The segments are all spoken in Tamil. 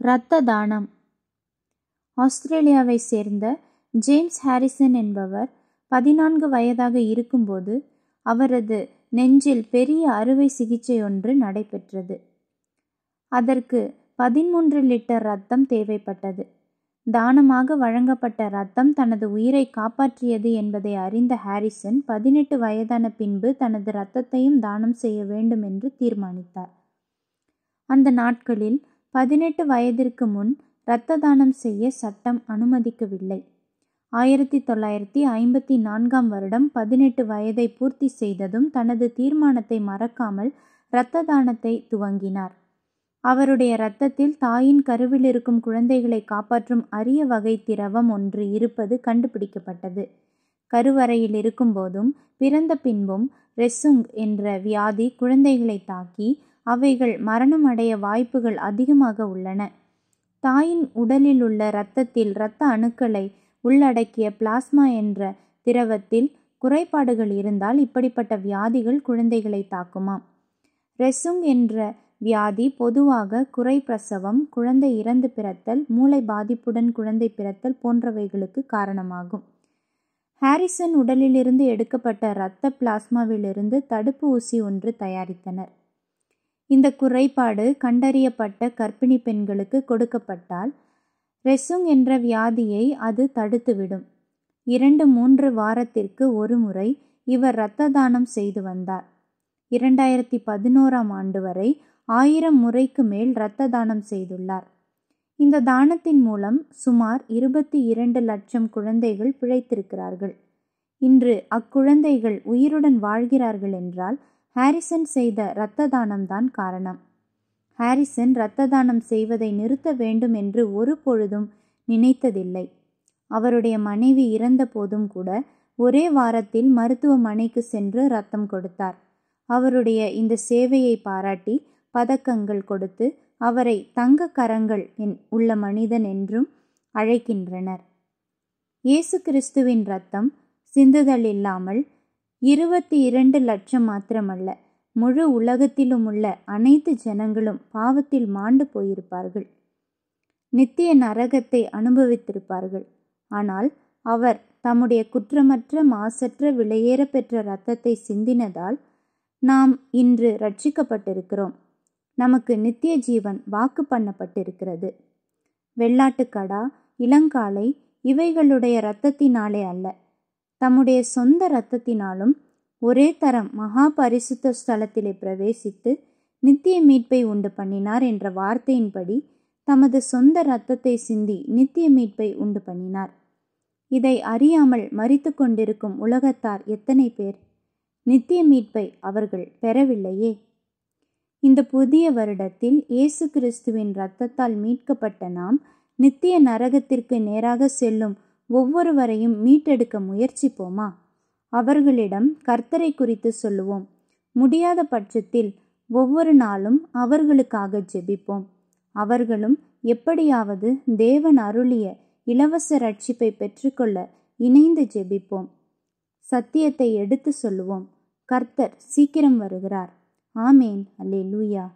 இரத்த தானம். ஆஸ்திரேலியாவை சேர்ந்த ஜேம்ஸ் ஹாரிசன் என்பவர் பதினான்கு வயதாக இருக்கும்போது அவரது நெஞ்சில் பெரிய அறுவை சிகிச்சை ஒன்று நடைபெற்றது. அதற்கு பதிமூன்று லிட்டர் ரத்தம் தேவைப்பட்டது. தானமாக வழங்கப்பட்ட ரத்தம் தனது உயிரை காப்பாற்றியது என்பதை அறிந்த ஹாரிசன் பதினெட்டு வயதான பின்பு தனது இரத்தத்தையும் தானம் செய்ய வேண்டும் என்று தீர்மானித்தார். அந்த நாட்களில் பதினெட்டு வயதிற்கு முன் இரத்த தானம் செய்ய சட்டம் அனுமதிக்கவில்லை. ஆயிரத்தி தொள்ளாயிரத்தி ஐம்பத்தி நான்காம் வருடம் பதினெட்டு வயதை பூர்த்தி செய்ததும் தனது தீர்மானத்தை மறக்காமல் இரத்த தானத்தை துவங்கினார். அவருடைய இரத்தத்தில் தாயின் கருவில் இருக்கும் குழந்தைகளை காப்பாற்றும் அரிய வகை திரவம் ஒன்று இருப்பது கண்டுபிடிக்கப்பட்டது. கருவறையில் இருக்கும்போதும் பிறந்த பின்பும் ரெசுங் என்ற வியாதி குழந்தைகளை தாக்கி அவைகள் மரணம் அடைய வாய்ப்புகள் அதிகமாக உள்ளன. தாயின் உடலில் உள்ள இரத்தத்தில் இரத்த அணுக்களை உள்ளடக்கிய பிளாஸ்மா என்ற திரவத்தில் குறைபாடுகள் இருந்தால் இப்படிப்பட்ட வியாதிகள் குழந்தைகளை தாக்குமாம். ரெசுங் என்ற வியாதி பொதுவாக குறை பிரசவம் குழந்தை இறந்து பிறத்தல் மூளை பாதிப்புடன் குழந்தை பிறத்தல் போன்றவைகளுக்கு காரணமாகும். ஹாரிசன் உடலிலிருந்து எடுக்கப்பட்ட இரத்த பிளாஸ்மாவிலிருந்து தடுப்பு ஊசி ஒன்று தயாரித்தனர். இந்த குறைபாடு கண்டறியப்பட்ட கர்ப்பிணி பெண்களுக்கு கொடுக்கப்பட்டால் ரெசுங் என்ற வியாதியை அது தடுத்துவிடும். இரண்டு மூன்று வாரத்திற்கு ஒரு முறை இவர் இரத்த தானம் செய்து வந்தார். இரண்டாயிரத்தி பதினோராம் ஆண்டு வரை ஆயிரம் முறைக்கு மேல் இரத்த தானம் செய்துள்ளார். இந்த தானத்தின் மூலம் சுமார் இருபத்தி இரண்டு லட்சம் குழந்தைகள் பிழைத்திருக்கிறார்கள். இன்று அக்குழந்தைகள் உயிருடன் வாழ்கிறார்கள் என்றால் ஹாரிசன் செய்த இரத்த தானம்தான் காரணம். ஹாரிசன் இரத்த தானம் செய்வதை நிறுத்த வேண்டும் என்று ஒரு பொழுதும் நினைத்ததில்லை. அவருடைய மனைவி இறந்த போதும் கூட ஒரே வாரத்தில் மருத்துவமனைக்கு சென்று ரத்தம் கொடுத்தார். அவருடைய இந்த சேவையை பாராட்டி பதக்கங்கள் கொடுத்து அவரை தங்க கரங்கள் உள்ள மனிதன் என்றும் அழைக்கின்றனர். இயேசு கிறிஸ்துவின் ரத்தம் சிந்துதல் இல்லாமல் இருபத்தி இரண்டு லட்சம் மாத்திரமல்ல. முழு உலகத்திலும் உள்ள அனைத்து ஜனங்களும் பாவத்தில் மாண்டு போயிருப்பார்கள். நித்திய நரகத்தை அனுபவித்திருப்பார்கள். ஆனால் அவர் தம்முடைய குற்றமற்ற மாசற்ற விலையேற பெற்ற இரத்தத்தை சிந்தினதால் நாம் இன்று ரட்சிக்கப்பட்டிருக்கிறோம் நமக்கு நித்திய ஜீவன் வாக்கு பண்ணப்பட்டிருக்கிறது. வெள்ளாட்டுக்கடா இளங்காலை இவைகளுடைய இரத்தத்தினாலே அல்ல. தம்முடைய சொந்த இரத்தத்தினாலும் ஒரே தரம் மகா பரிசுத்த ஸ்தலத்திலே பிரவேசித்து நித்திய மீட்பை உண்டு பண்ணினார் என்ற வார்த்தையின்படி தமது சொந்த இரத்தத்தை சிந்தி நித்திய மீட்பை உண்டு பண்ணினார். இதை அறியாமல் மறித்து கொண்டிருக்கும் உலகத்தார் எத்தனை பேர்? நித்திய மீட்பை அவர்கள் பெறவில்லையே. இந்த புதிய வருடத்தில் இயேசு கிறிஸ்துவின் இரத்தத்தால் மீட்கப்பட்ட நாம் நித்திய நரகத்திற்கு நேராக செல்லும் ஒவ்வொருவரையும் மீட்டெடுக்க முயற்சிப்போமா? அவர்களிடம் கர்த்தரை குறித்து சொல்லுவோம். முடியாத பட்சத்தில் ஒவ்வொரு நாளும் அவர்களுக்காக ஜெபிப்போம். அவர்களும் எப்படியாவது தேவன் அருளிய இலவச ரட்சிப்பை பெற்றுக்கொள்ள இணைந்து ஜெபிப்போம். சத்தியத்தை எடுத்து சொல்லுவோம். கர்த்தர் சீக்கிரம் வருகிறார். ஆமேன். அல்லே லூயா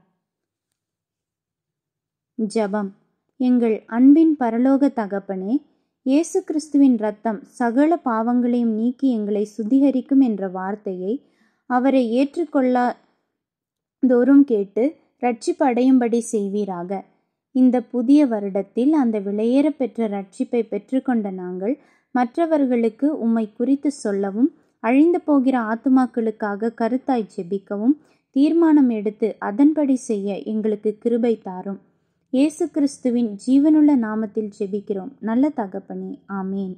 ஜபம். எங்கள் அன்பின் பரலோக தகப்பனே இயேசு கிறிஸ்துவின் ரத்தம் சகல பாவங்களையும் நீக்கி எங்களை சுத்திகரிக்கும் என்ற வார்த்தையை அவரை ஏற்றுக்கொள்ளா தோறும் கேட்டு ரட்சிப்பு அடையும்படி செய்வீராக. இந்த புதிய வருடத்தில் அந்த விலையேற பெற்ற ரட்சிப்பை பெற்றுக்கொண்ட நாங்கள் மற்றவர்களுக்கு உம்மை குறித்து சொல்லவும் அழிந்து போகிற ஆத்துமாக்களுக்காக கருத்தாய் ஜெபிக்கவும் தீர்மானம் எடுத்து அதன்படி செய்ய எங்களுக்கு கிருபை தாரும். இயேசு கிறிஸ்துவின் ஜீவனுள்ள நாமத்தில் ஜெபிக்கிறோம். நல்ல தகப்பனே. ஆமேன்.